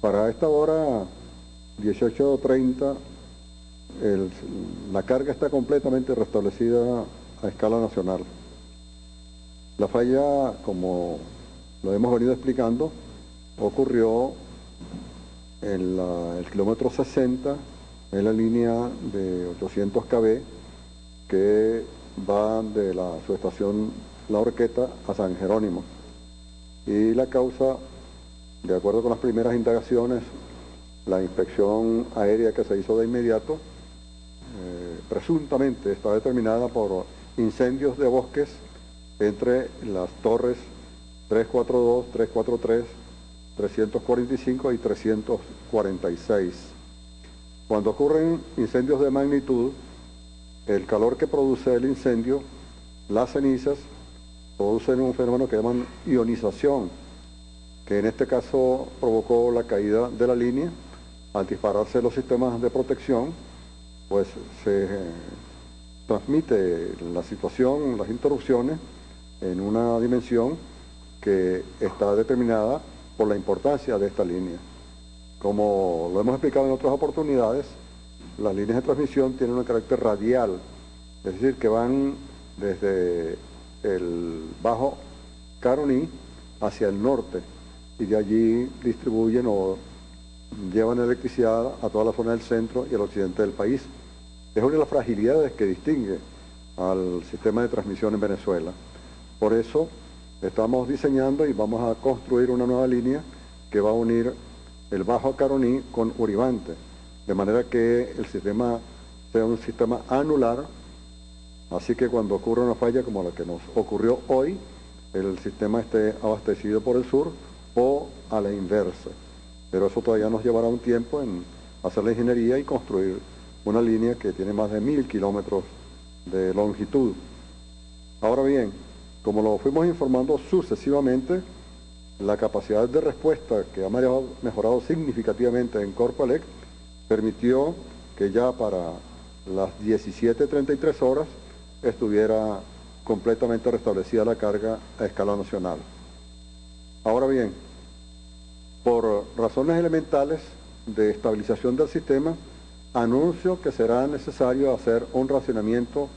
Para esta hora, 18.30, la carga está completamente restablecida a escala nacional. La falla, como lo hemos venido explicando, ocurrió en el kilómetro 60, en la línea de 800 kb, que va de la subestación La Orqueta a San Jerónimo. Y la causa, de acuerdo con las primeras indagaciones, la inspección aérea que se hizo de inmediato, eh, presuntamente está determinada por incendios de bosques entre las torres 342, 343, 345 y 346. Cuando ocurren incendios de magnitud, el calor que produce el incendio, las cenizas, producen un fenómeno que llaman ionización, que en este caso provocó la caída de la línea. Al dispararse los sistemas de protección, pues se transmite la situación, las interrupciones, en una dimensión que está determinada por la importancia de esta línea. Como lo hemos explicado en otras oportunidades, las líneas de transmisión tienen un carácter radial, es decir, que van desde el Bajo Caroní hacia el norte y de allí distribuyen o llevan electricidad a toda la zona del centro y el occidente del país. Es una de las fragilidades que distingue al sistema de transmisión en Venezuela. Por eso estamos diseñando y vamos a construir una nueva línea que va a unir el Bajo Caroní con Uribante, de manera que el sistema sea un sistema anular, así que cuando ocurra una falla como la que nos ocurrió hoy, el sistema esté abastecido por el sur o a la inversa. Pero eso todavía nos llevará un tiempo en hacer la ingeniería y construir una línea que tiene más de mil kilómetros de longitud. Ahora bien, como lo fuimos informando sucesivamente, la capacidad de respuesta que ha mejorado significativamente en Corpoelec permitió que ya para las 17.33 horas estuviera completamente restablecida la carga a escala nacional. Ahora bien, por razones elementales de estabilización del sistema, anuncio que será necesario hacer un racionamiento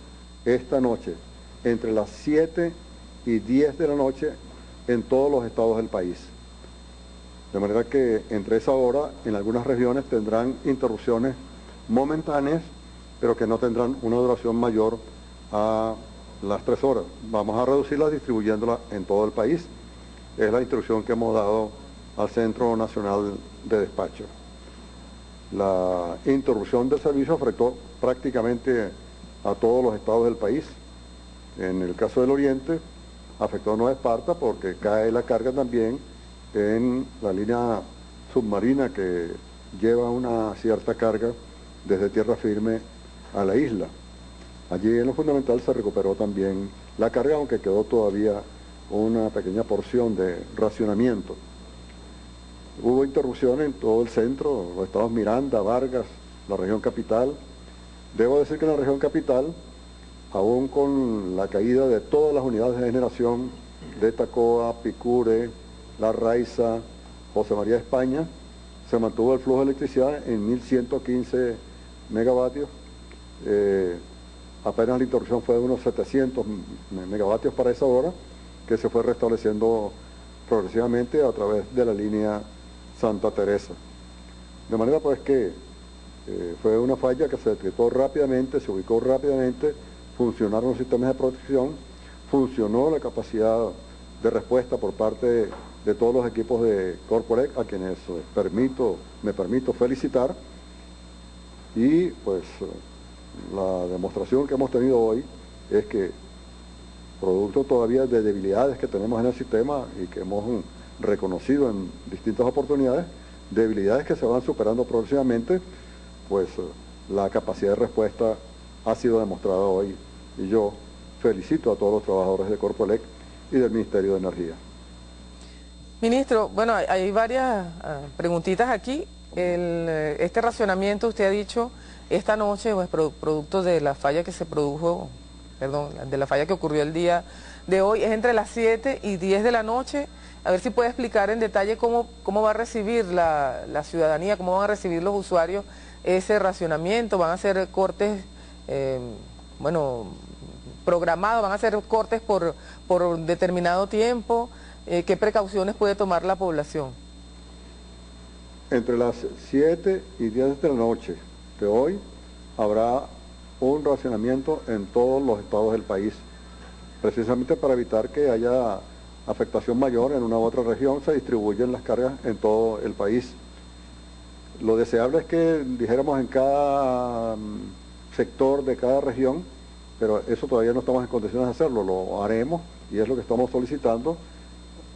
esta noche entre las 7 y 10 de la noche en todos los estados del país. De manera que entre esa hora en algunas regiones tendrán interrupciones momentáneas, pero que no tendrán una duración mayor a las 3 horas. Vamos a reducirlas distribuyéndolas en todo el país. Es la instrucción que hemos dado al Centro Nacional de Despacho. La interrupción del servicio afectó prácticamente a todos los estados del país. En el caso del Oriente, afectó a Nueva Esparta porque cae la carga también en la línea submarina que lleva una cierta carga desde tierra firme a la isla. Allí en lo fundamental se recuperó también la carga, aunque quedó todavía una pequeña porción de racionamiento. Hubo interrupción en todo el centro, los estados Miranda, Vargas, la región capital. Debo decir que en la región capital aún con la caída de todas las unidades de generación de Tacoa, Picure, La Raiza, José María España, se mantuvo el flujo de electricidad en 1115 megavatios. Eh, apenas la interrupción fue de unos 700 megavatios para esa hora, que se fue restableciendo progresivamente a través de la línea Santa Teresa. De manera pues que eh, fue una falla que se detectó rápidamente, se ubicó rápidamente, funcionaron los sistemas de protección, funcionó la capacidad de respuesta por parte de, todos los equipos de Corporec, a quienes permito, me permito felicitar, y pues la demostración que hemos tenido hoy es que producto todavía de debilidades que tenemos en el sistema y que hemos reconocido en distintas oportunidades, debilidades que se van superando progresivamente, pues la capacidad de respuesta ha sido demostrada hoy y yo felicito a todos los trabajadores de Corpoelec y del Ministerio de Energía. Ministro, bueno, hay varias ah, preguntitas aquí. Eh, este racionamiento, usted ha dicho, esta noche es producto de la falla que se produjo, perdón, de la falla que ocurrió el día de hoy, es entre las 7 y 10 de la noche a ver si puede explicar en detalle cómo, cómo va a recibir la, ciudadanía, cómo van a recibir los usuarios ese racionamiento, van a hacer cortes, eh, bueno, programados, van a hacer cortes por, por determinado tiempo, eh, ¿qué precauciones puede tomar la población? Entre las 7 y 10 de la noche de hoy habrá un racionamiento en todos los estados del país, precisamente para evitar que haya afectación mayor en una u otra región, se distribuyen las cargas en todo el país. Lo deseable es que dijéramos en cada mm, sector de cada región, pero eso todavía no estamos en condiciones de hacerlo, lo haremos y es lo que estamos solicitando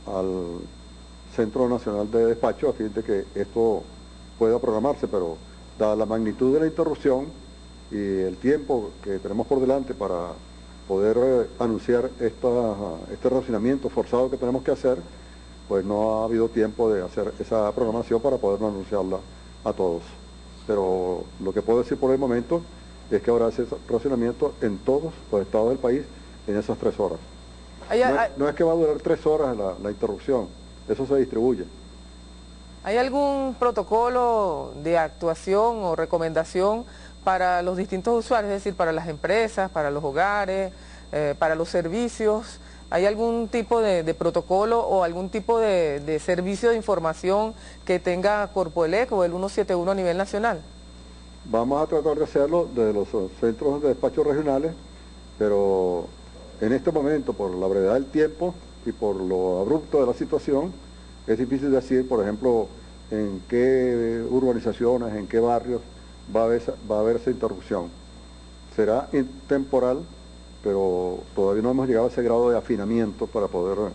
al Centro Nacional de Despacho a fin de que esto pueda programarse, pero dada la magnitud de la interrupción y el tiempo que tenemos por delante para poder eh, anunciar este racionamiento forzado que tenemos que hacer, pues no ha habido tiempo de hacer esa programación para poder anunciarla a todos. Pero lo que puedo decir por el momento es que habrá ese racionamiento en todos los estados del país en esas tres horas. No, es que va a durar tres horas la interrupción, eso se distribuye. ¿Hay algún protocolo de actuación o recomendación para los distintos usuarios, es decir, para las empresas, para los hogares, eh, para los servicios? ¿Hay algún tipo de, protocolo o algún tipo de, servicio de información que tenga Corpoelec o el 171 a nivel nacional? Vamos a tratar de hacerlo desde los centros de despacho regionales, pero en este momento, por la brevedad del tiempo y por lo abrupto de la situación, es difícil decir, por ejemplo, en qué urbanizaciones, en qué barrios va a haber, va a haber esa interrupción. Será temporal, pero todavía no hemos llegado a ese grado de afinamiento para poder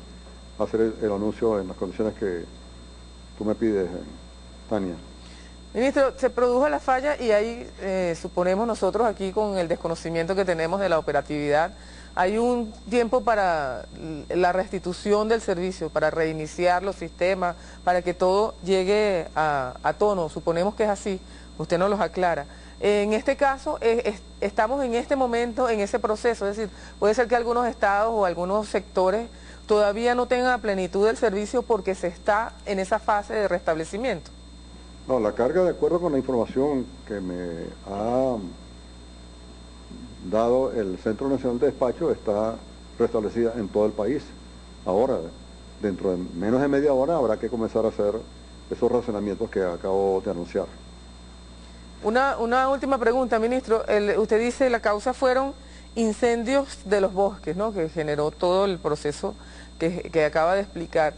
hacer el, anuncio en las condiciones que tú me pides, Tania. Ministro, se produjo la falla y ahí eh, suponemos nosotros aquí con el desconocimiento que tenemos de la operatividad, hay un tiempo para la restitución del servicio, para reiniciar los sistemas, para que todo llegue a, tono. Suponemos que es así, usted nos los aclara. En este caso, estamos en este momento en ese proceso, es decir, puede ser que algunos estados o algunos sectores todavía no tengan plenitud del servicio porque se está en esa fase de restablecimiento. No, la carga, de acuerdo con la información que me ha dado el Centro Nacional de Despacho, está restablecida en todo el país. Ahora, dentro de menos de media hora, habrá que comenzar a hacer esos razonamientos que acabo de anunciar. Una, última pregunta, ministro. usted dice la causa fueron incendios de los bosques, ¿no? que generó todo el proceso que, acaba de explicar.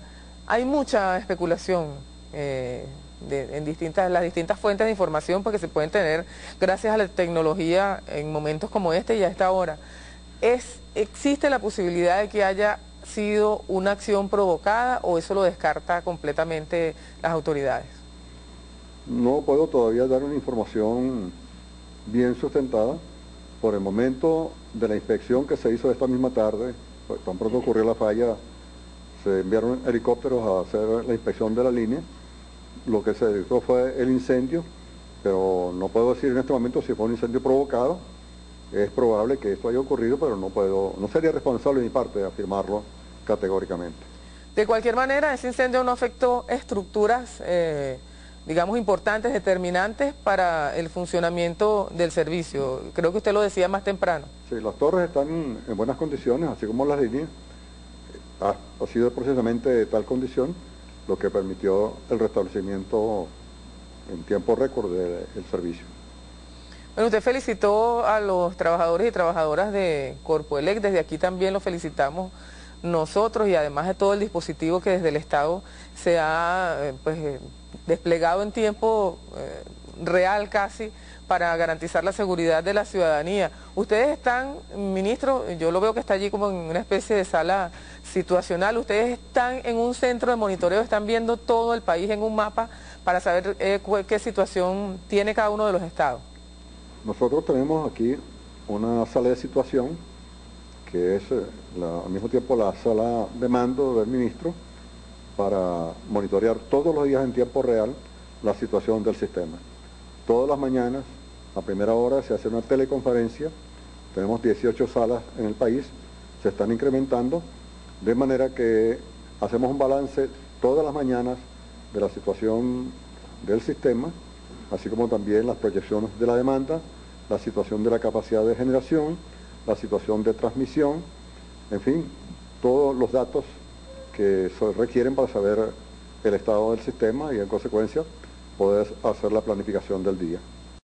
Hay mucha especulación. Eh, en distintas, las distintas fuentes de información porque se pueden tener gracias a la tecnología en momentos como este y a esta hora. ¿Existe la posibilidad de que haya sido una acción provocada o eso lo descarta completamente las autoridades? No puedo todavía dar una información bien sustentada. Por el momento de la inspección que se hizo esta misma tarde, pues, tan pronto ocurrió la falla, se enviaron helicópteros a hacer la inspección de la línea lo que se dedicó fue el incendio, pero no puedo decir en este momento si fue un incendio provocado. Es probable que esto haya ocurrido, pero no puedo, no sería responsable de mi parte afirmarlo categóricamente. De cualquier manera, ese incendio no afectó estructuras, eh, digamos, importantes, determinantes para el funcionamiento del servicio. Creo que usted lo decía más temprano. Sí, las torres están en buenas condiciones, así como las líneas. Ha, ha sido precisamente de tal condición lo que permitió el restablecimiento en tiempo récord del servicio. Bueno, usted felicitó a los trabajadores y trabajadoras de Corpoelec, desde aquí también lo felicitamos nosotros y además de todo el dispositivo que desde el Estado se ha eh, pues, eh, desplegado en tiempo eh, real casi para garantizar la seguridad de la ciudadanía. Ustedes están, ministro, yo lo veo que está allí como en una especie de sala situacional, ustedes están en un centro de monitoreo, están viendo todo el país en un mapa para saber eh, qué situación tiene cada uno de los estados. Nosotros tenemos aquí una sala de situación que es eh, al mismo tiempo la sala de mando del ministro para monitorear todos los días en tiempo real la situación del sistema. Todas las mañanas, a primera hora, se hace una teleconferencia. Tenemos 18 salas en el país, se están incrementando, de manera que hacemos un balance todas las mañanas de la situación del sistema, así como también las proyecciones de la demanda, la situación de la capacidad de generación, la situación de transmisión, en fin, todos los datos que se requieren para saber el estado del sistema y en consecuencia poder hacer la planificación del día.